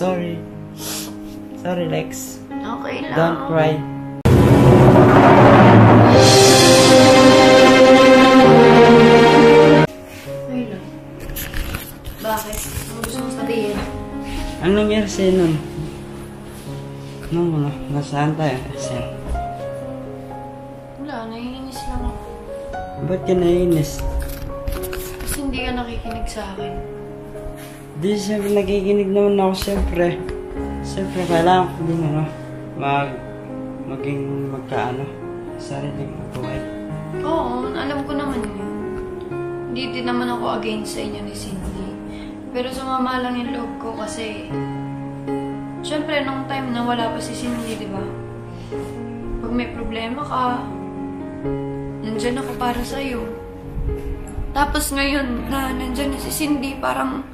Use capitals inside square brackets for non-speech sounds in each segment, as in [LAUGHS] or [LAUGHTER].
Sorry. Sorry, Lex. Okay lang. Don't cry. Bakit? Ano gusto mong sabihin? Anong nangyari sa'yo nun? Ano, nasaan tayo? Kasi, Wala, naiinis lang ako. ba't ka naiinis? Kasi hindi ka nakikinig sa akin. Di, siyempre, nakikinig naman ako, siyempre. Siyempre, kailangan ko din, ano, mag, maging magkaano, sariling buhay. Oo, alam ko naman yun. Hindi din naman ako against sa inyo ni Cindy. Pero sumama lang yung loob ko kasi... Siyempre, nung time na wala pa si Cindy, di ba? Pag may problema ka, nandyan ako para sa'yo. Tapos ngayon na nandyan na si Cindy, parang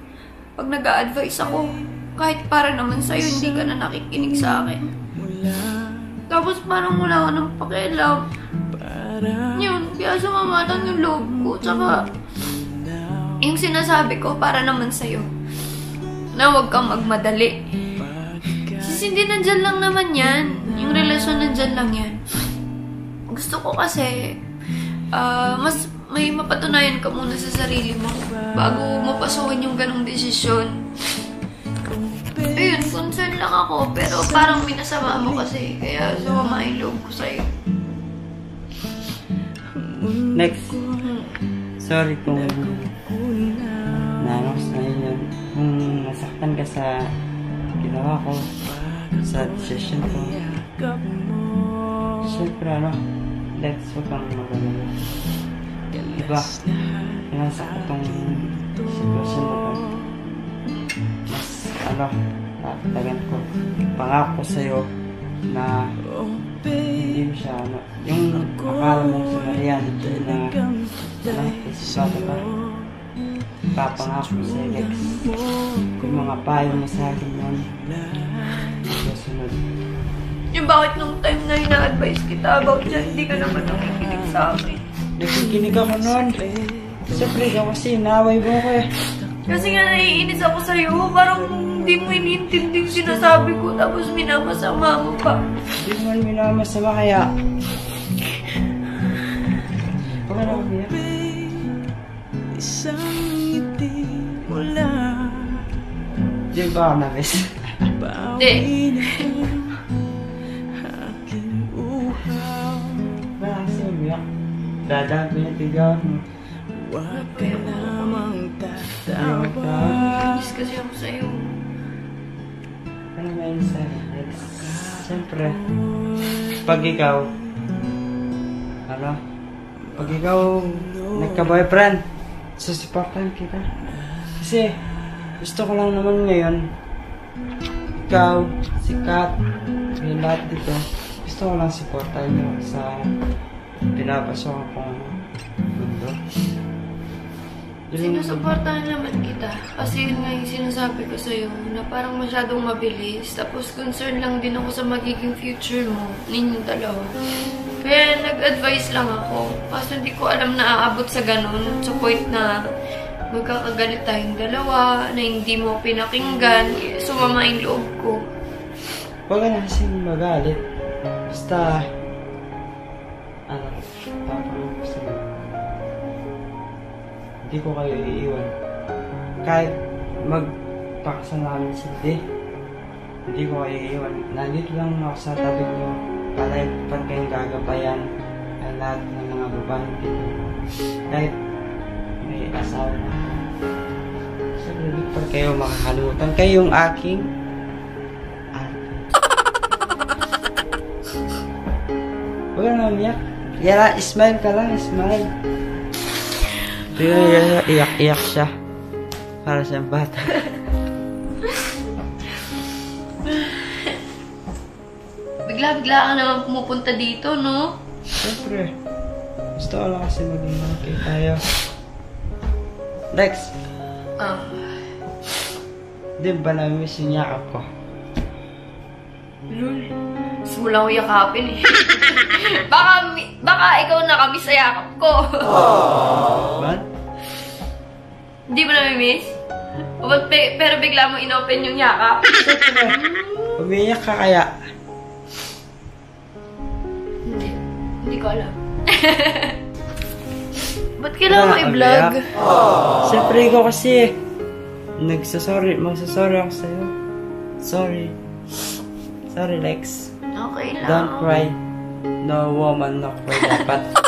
pag nag advise ako, kahit para naman sa'yo, hindi ka na nakikinig sa akin. Tapos parang wala ka ng pakialam. Yun, kaya sumama lang yung loob ko. Tsaka, yung sinasabi ko, para naman sa'yo, na huwag kang magmadali. Kasi hindi nandyan lang naman yan. Yung relasyon nandyan lang yan. Gusto ko kasi, ah, mas may mapatunayan ka muna sa sarili mo bago mo pasukin yung ganong desisyon. Ayun, concern lang ako, pero parang minasama mo kasi, kaya sumama yung loob ko sa'yo. Next. Sorry kung nanos na yun. Kung nasaktan ka sa ginawa ko, sa decision ko. Siyempre, ano, let's huwag kang magalala. Diba, pinasa ko tong sitwasyon na to. Mas, ano, tatagan ko. Pangako sa'yo na hindi mo siya, ano, yung akala mo sa Marian na, na, isipata ka. Papangako sa Lex. Yung mga payo mo sa akin nun. Susunod. Yung bakit nung time na ina-advise kita about dyan, hindi ka naman nakikinig sa akin. Nakikinig ako nun. Siyempre, kasi naway mo ko eh. Kasi nga naiinis ako sa'yo, parang hindi mo iniintindi yung sinasabi ko, tapos minamasama mo pa. Hindi mo man minamasama kaya. Na umiyak. Isang ngiti mula Di ba ako na-miss? Hindi. Dadaan ko yung tigawan mo. Huwag ka namang Tatawa. Naiinis kasi ako sa'yo. Ano nga yun sa Lex? Siyempre, pag ikaw, ano, pag ikaw nagka-boyfriend, susuportahan kita. Kasi, gusto ko lang naman ngayon, ikaw, si Kat, yung lahat dito, gusto ko lang supportahan nyo sa pinapasok kong mundo. Sinusuportahan naman kita. Kasi yun nga yung sinasabi ko sa'yo, na parang masyadong mabilis. Tapos concern lang din ako sa magiging future mo, ninyong dalawa. Kaya nag-advise lang ako. Kasi hindi ko alam na aabot sa ganun. Sa point na magkakagalit tayong dalawa, na hindi mo pinakinggan. Sumama yung loob ko. Huwag ka na kasing magalit. Basta, ano, papangako ko sa'yo. Hindi ko kayo iiwan. Kahit magpakasal namin si Di, hindi ko kayo iiwan. Nandito lang ako sa tabi niyo para pag kayong gagabayan ang lahat ng mga babae dito. Kahit may asawa na ako. Siyempre, hindi pa kayo makakalimutan. Kayo yung aking. Huwag [LAUGHS] na umiyak. Yara, smile ka lang, smile. Niya, iyak-iyak siya. Para siyang bata. Bigla-bigla ka naman pumupunta dito, no? Siyempre. Gusto ko lang kasi maging malaki tayo. Lex, Ah. di ba na-miss yung yakap ko? Lul. Gusto mo lang ako yakapin eh. [LAUGHS] baka, baka ikaw nakamiss sa yakap ko. Ba't? Hindi mo pe- pero bigla mo inopen yung yakap? [LAUGHS] Umiiyak ka kaya? Hindi. Hindi ko alam. [LAUGHS] ba't kailangan mo Ah, i-vlog? Siyempre ikaw kasi nagsasorry, magsasorry ako sa'yo. Sorry. Sorry, Lex. Okay lang. Don't cry. No woman, no cry dapat.